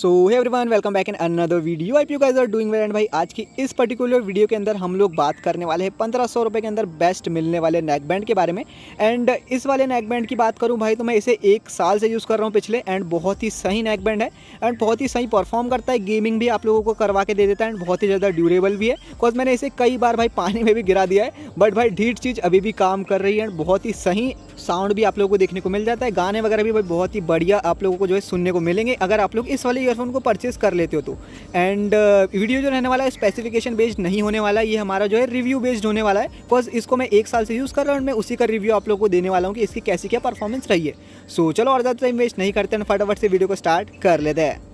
So everyone welcome back in another video I you guys are doing well and भाई, आज की इस particular video के अंदर हम लोग बात करने वाले हैं पंद्रह सौ रुपये के अंदर बेस्ट मिलने वाले नेक बैंड के बारे में। एंड इस वाले नेक बैंड की बात करूँ भाई तो मैं इसे एक साल से यूज़ कर रहा हूँ पिछले एंड बहुत ही सही नेक बैंड है। एंड बहुत ही सही परफॉर्म करता है गेमिंग भी आप लोगों को करवा के दे देता है एंड बहुत ही ज़्यादा ड्यूरेबल भी है। बिकॉज़ मैंने इसे कई बार भाई पानी में भी गिरा दिया है बट भाई ढीट चीज़ अभी भी काम कर रही है एंड बहुत ही सही साउंड भी आप लोगों को देखने को मिल जाता है। गाने वगैरह भी भाई बहुत ही बढ़िया आप लोगों को जो है सुनने को मिलेंगे। अगर आप लोग इस वाले ईयरफोन को परचेस कर लेते हो तो। एंड वीडियो uh, जो रहने वाला है स्पेसिफिकेशन बेस्ड नहीं होने वाला ये हमारा जो है रिव्यू बेस्ड होने वाला है। बिकॉज़ इसको मैं एक साल से यूज़ कर रहा हूँ मैं उसी का रिव्यू आप लोग को देने वाला हूँ कि इसकी कैसी क्या परफॉर्मेंस रही है। सो so, चलो और ज़्यादा टाइम वेस्ट नहीं करते हैं फटाफट से वीडियो को स्टार्ट कर लेते हैं।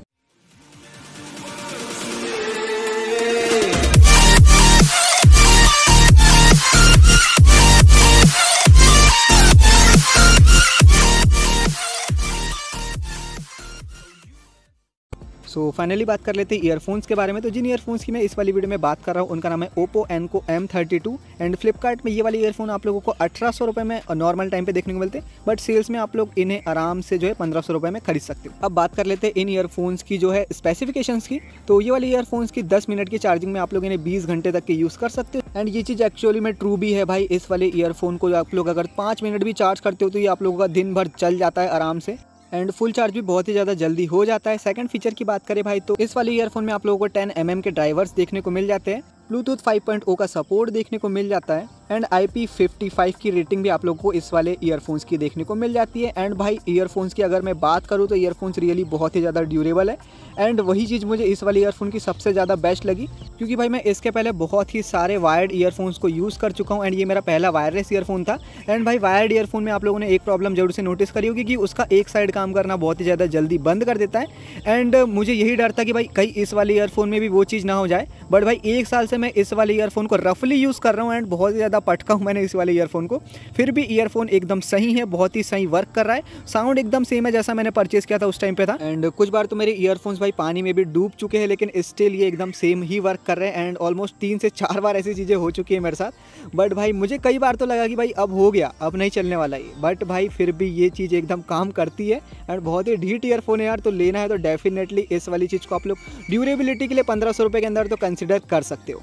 सो फाइनली बात कर लेते हैं ईयरफोन्स के बारे में। तो जिन ईयरफोन्स की मैं इस वाली वीडियो में बात कर रहा हूँ, उनका नाम है Oppo Enco M thirty two and Flipkart में ये वाले ईयरफोन आप लोगों को अठारह सौ रुपये में नॉर्मल टाइम पे देखने को मिलते हैं। बट सेल्स में आप लोग इन्हें आराम से जो है पंद्रह सौ रुपये में खरीद सकते हो। अब बात कर लेते हैं इन ईयरफोन्स की जो है स्पेसिफिकेशन की। तो ये वाले ईयरफोन्स की दस मिनट की चार्जिंग में आप लोग इन्हें बीस घंटे तक के यूज़ कर सकते हो। एंड ये चीज़ एक्चुअली में ट्रू भी है भाई, इस वाले ईयरफोन को आप लोग अगर पाँच मिनट भी चार्ज करते हो तो ये आप लोगों का दिन भर चल जाता है आराम से। एंड फुल चार्ज भी बहुत ही ज़्यादा जल्दी हो जाता है। सेकंड फीचर की बात करें भाई तो इस वाले ईयरफोन में आप लोगों को 10 एम mm के ड्राइवर्स देखने को मिल जाते हैं। ब्लूटूथ 5.0 का सपोर्ट देखने को मिल जाता है and I P fifty five की रेटिंग भी आप लोगों को इस वाले ईयरफोन्स की देखने को मिल जाती है। एंड भाई ईयरफोन्स की अगर मैं बात करूँ तो ईयरफोन्स रियली बहुत ही ज़्यादा ड्यूरेबल है। एंड वही चीज़ मुझे इस वाले ईयरफोन की सबसे ज़्यादा बेस्ट लगी, क्योंकि भाई मैं इसके पहले बहुत ही सारे वायर्ड ईयरफोन्स को यूज़ कर चुका हूँ एंड ये मेरा पहला वायरलेस ईयरफोन था। एंड भाई वायर्ड ईयरफोन में आप लोगों ने एक प्रॉब्लम ज़रूर से नोटिस करी होगी कि उसका एक साइड काम करना बहुत ही ज़्यादा जल्दी बंद कर देता है। एंड मुझे यही डर था कि भाई, कहीं इस वाले ईयरफोन में भी वो चीज़ ना हो जाए। बट भाई, एक साल से मैं इस वाले ईयरफोन को रफली यूज़ कर रहा हूँ एंड बहुत ही ज़्यादा पटका हूँ मैंने इस वाले ईयरफोन को। फिर भी ईयरफोन एकदम सही है, बहुत ही सही वर्क कर रहा है। साउंड एकदम सेम है जैसा मैंने परचेज किया था उस टाइम पे था। एंड कुछ बार तो मेरे ईयरफोन्स भाई पानी में भी डूब चुके हैं, लेकिन स्टिल ये एकदम सेम ही वर्क कर रहे हैं एंड ऑलमोस्ट तीन से चार बार ऐसी चीज़ें हो चुकी है मेरे साथ। बट भाई मुझे कई बार तो लगा कि भाई अब हो गया, अब नहीं चलने वाला ही बट भाई फिर भी ये चीज़ एकदम काम करती है एंड बहुत ही ढीट ईयरफोन है यार तो लेना है तो डेफिनेटली इस वाली चीज़ को आप लोग ड्यूरेबिलिटी के लिए पंद्रह सौ के अंदर तो कंसिडर कर सकते हो।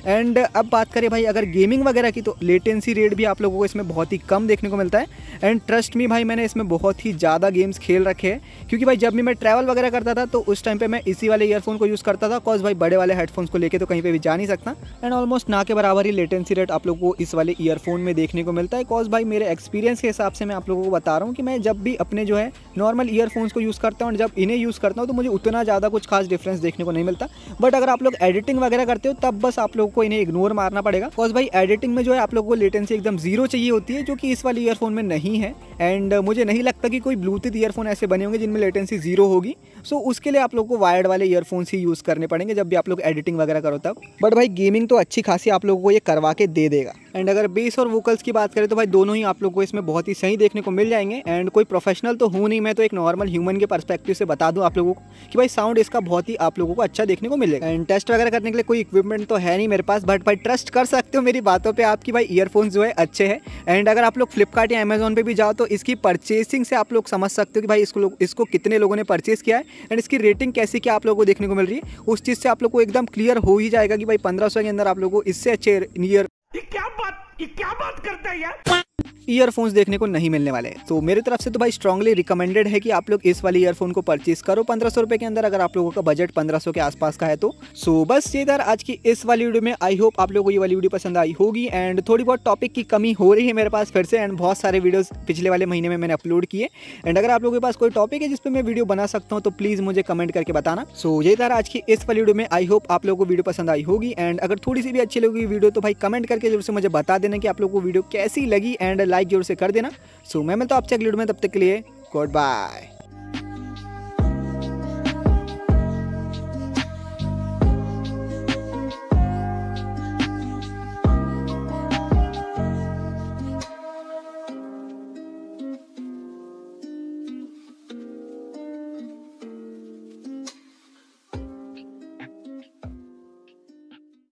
एंड अब बात करें भाई, अगर गेमिंग वगैरह की तो लेटेंसी रेट भी आप लोगों को इसमें बहुत ही कम देखने को मिलता है। एंड ट्रस्ट मी भाई, मैंने इसमें बहुत ही ज़्यादा गेम्स खेल रखे हैं। क्योंकि भाई, जब भी मैं ट्रैवल वगैरह करता था तो उस टाइम पे मैं इसी वाले ईयरफोन को यूज़ करता था कॉज भाई, बड़े वाले हेडफोन्स को लेकर तो कहीं पर भी जा नहीं सकता। एंड ऑलमोस्ट ना के बराबर ही लेटेंसी रेट आप लोगों को इस वाले ईयरफोन में देखने को मिलता है। कॉज भाई, मेरे एक्सपीरियंस के हिसाब से मैं आप लोगों को बता रहा हूँ कि मैं जब भी अपने जो है नॉर्मल ईयरफोन्स को यूज़ करता हूँ और जब इन्हें यूज़ करता हूँ तो मुझे उतना ज़्यादा कुछ खास डिफरेंस देखने को नहीं मिलता। बट अगर आप लोग एडिटिंग वगैरह करते हो, तब बस आप लोगों को इन्हें इग्नोर मारना पड़ेगा। बिकॉज़ भाई एडिटिंग में जो है आप लोगों को लेटेंसी एकदम ज़ीरो चाहिए होती है, जो कि इस वाली ईयरफोन में नहीं है। एंड मुझे नहीं लगता कि कोई ब्लूटूथ ईयरफोन ऐसे बने होंगे जिनमें लेटेंसी ज़ीरो होगी। सो so, उसके लिए आप लोग को वायर्ड वाले ईयरफोन्स ही यूज़ करने पड़ेंगे जब भी आप लोग एडिटिंग वगैरह करो तब। बट भाई गेमिंग तो अच्छी खासी आप लोगों को ये करवा के दे देगा। एंड अगर बेस और वोकल्स की बात करें तो भाई दोनों ही आप लोग को इसमें बहुत ही सही देखने को मिल जाएँगे। एंड कोई प्रोफेशनल तो हूँ नहीं मैं तो एक नॉर्मल ह्यूमन के परस्पेक्टिव से बता दूँ आप लोगों को कि भाई साउंड इसका बहुत ही आप लोगों को अच्छा देखने को मिलेगा। एंड टेस्ट वगैरह करने के लिए कोई इक्विपमेंट तो है नहीं मेरे पास बट भाई ट्रस्ट कर सकते हो मेरी बातों पर आपकी भाई ईयरफोन्स जो है अच्छे हैं। एंड अगर आप लोग फ्लिपकार्ट या अमेजोन पर भी जाओ तो इसकी परचेसिंग से आप लोग समझ सकते हो कि भाई इसको इसको कितने लोगों ने परचेस किया है एंड इसकी रेटिंग कैसी क्या आप लोगों को देखने को मिल रही है। उस चीज़ से आप लोग को एकदम क्लियर हो ही जाएगा कि भाई पंद्रह के अंदर आप लोग को इससे अच्छे नियर क्या बात क्या बात करता है यार? ईयरफोन्स देखने को नहीं मिलने वाले। तो मेरी तरफ़ से तो भाई स्ट्रांगली रिकमेंडेड है कि आप लोग इस वाले ईयरफोन को परचेज करो। पंद्रह सौ के अंदर अगर आप लोगों का बजट पंद्रह सौ के आसपास का है तो। सो so, बस ये इधर आज की इस वाली वीडियो में। आई होप आप लोगों को ये वाली वीडियो पसंद आई होगी। एंड थोड़ी बहुत टॉपिक की कमी हो रही है मेरे पास फिर से। एंड बहुत सारे वीडियोस पिछले वाले महीने में मैंने अपलोड किए। एंड अगर आप लोगों के पास कोई टॉपिक है जिसपे मैं वीडियो बना सकता हूँ तो प्लीज़ मुझे कमेंट करके बताना। सो ये इधर आज की इस वाली वीडियो में। आई होप आप लोगों को वीडियो पसंद आई होगी। एंड अगर थोड़ी सी भी अच्छी लगी वीडियो तो भाई कमेंट करके ज़रूर से मुझे बता देना कि आप लोग को वीडियो कैसी लगी। एंड लाइक ज़रूर से कर देना। सो मैं मिलता हूँ आपसे अगली वीडियो में, तब तक के लिए गुड बाय